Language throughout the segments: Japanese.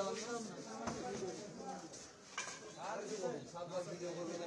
আর ভিডিও করবে না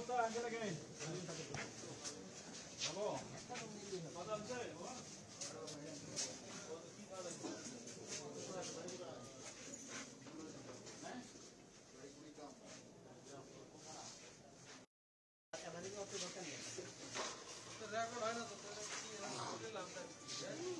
వస్తావు అంచెలకి బాబు রেকর্ড হয় না তো লাভ